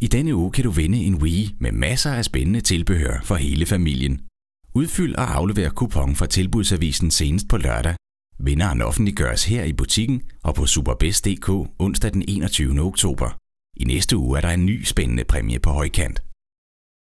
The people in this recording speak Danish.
I denne uge kan du vinde en Wii med masser af spændende tilbehør for hele familien. Udfyld og aflever kupon fra tilbudsavisen senest på lørdag. Vinderen offentliggøres her i butikken og på superbest.dk onsdag den 21. oktober. I næste uge er der en ny spændende præmie på højkant.